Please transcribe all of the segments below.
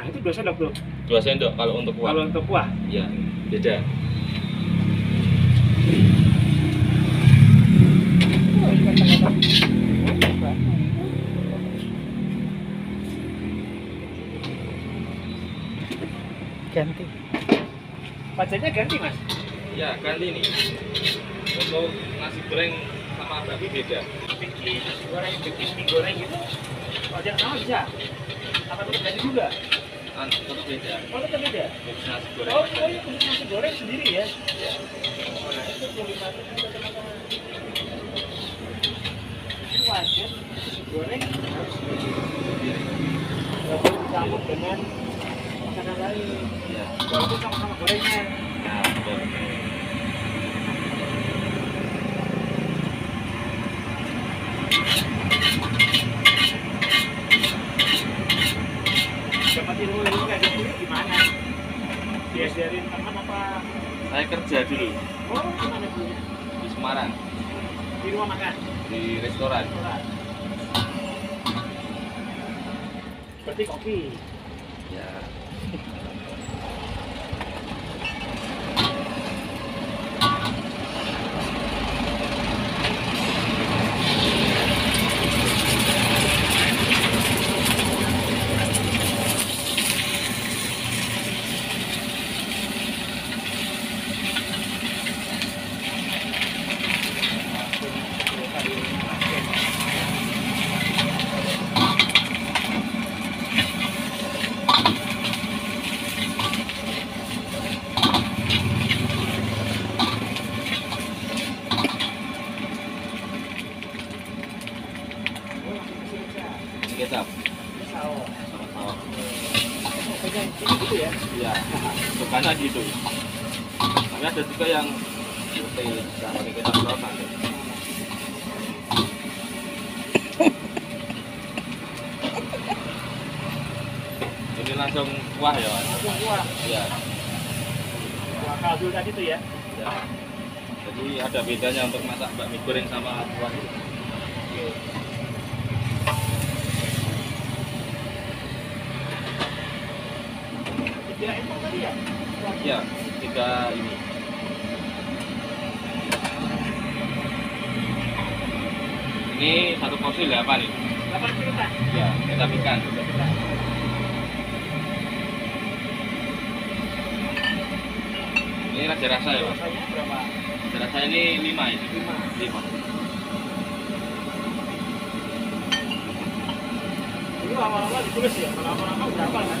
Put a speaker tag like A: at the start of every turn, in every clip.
A: Nah, itu dua sendok tuh.
B: Dua sendok kalau untuk kuah.
A: Kalau untuk kuah.
B: Iya, beda.
A: Ganti. Pajaknya ganti, Mas.
B: Iya, ganti nih. Untuk nasi goreng sama babi beda.
A: Bikin goreng, bikin mie goreng gitu. Pajak sama bisa. Apa tetap juga?
B: Kan tetap beda.
A: Oh, tetap beda.
B: Nasi goreng.
A: Oh, oh iya, untuk nasi goreng sendiri ya. Oh, nah, itu juga teman-teman. Wajib nasi goreng harus sendiri. Boleh dicampur dengan makanan lain.
B: Iya.
A: Walaupun sama-sama gorengnya.
B: Nah, betul.
A: Dapat Diajarin teman apa?
B: Saya kerja dulu
A: Oh, gimana bu?
B: di Semarang
A: Di rumah makan?
B: di restoran.
A: Restoran. Berarti kopi.
B: Ya. Kecap.
A: Saus.
B: Oh,
A: Oh, pegang gitu ya?
B: iya. Sukanya gitu. Tapi ada juga yang putih, nggak pakai kecap nanti. Ini langsung kuah ya?
A: Langsung kuah.
B: Iya.
A: Kuah kaldu tadi tuh ya?
B: Ya. Jadi ada bedanya untuk masak bakmi goreng sama kuah itu.
A: Tadi ya?
B: Ya, tiga ini. Ini satu porsi berapa nih?
A: Delapan kilo kan?
B: Ya, kita ikan. Ini raja rasa ya?
A: Rasanya berapa?
B: Raja rasa ini lima ini.
A: Lima. Dulu awal-awal ditulis ya, kalau lama-lama berapa kan?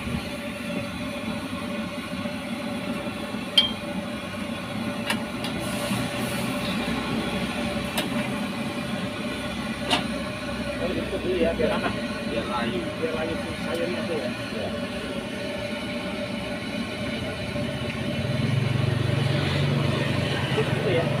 B: dulu ya,
A: biar apa?
B: Biar layu.
A: Biar lagi sayurnya tuh ya. Gitu ya.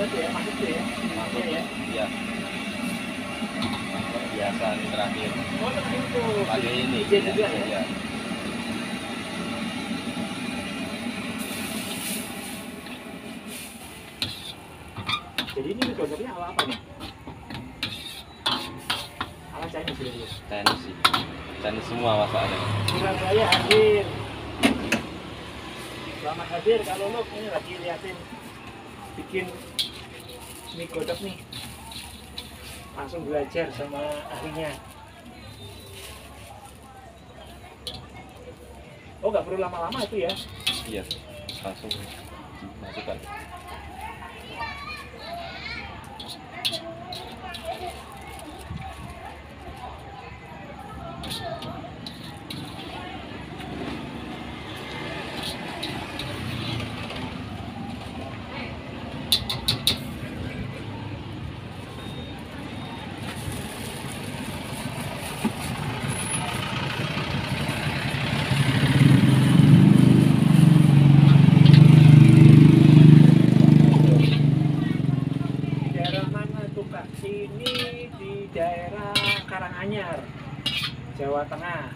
A: itu ya masuk ya ya
B: biasa ini terakhir.
A: Oh
B: ini.
A: Ya, jadi ini
B: dikonsepnya
A: ala apa nih? Ala Chinese dulu
B: Chinese sih. Chinese semua masalahnya.
A: Kurang saya hadir. Selamat hadir. Kalau lo ini lagi liatin bikin mie godok nih. Langsung belajar sama ahlinya. Oh nggak perlu lama-lama itu ya?
B: Iya. Langsung masukkan.
A: Di daerah mana tuh kak? Ini di Karanganyar, Jawa Tengah.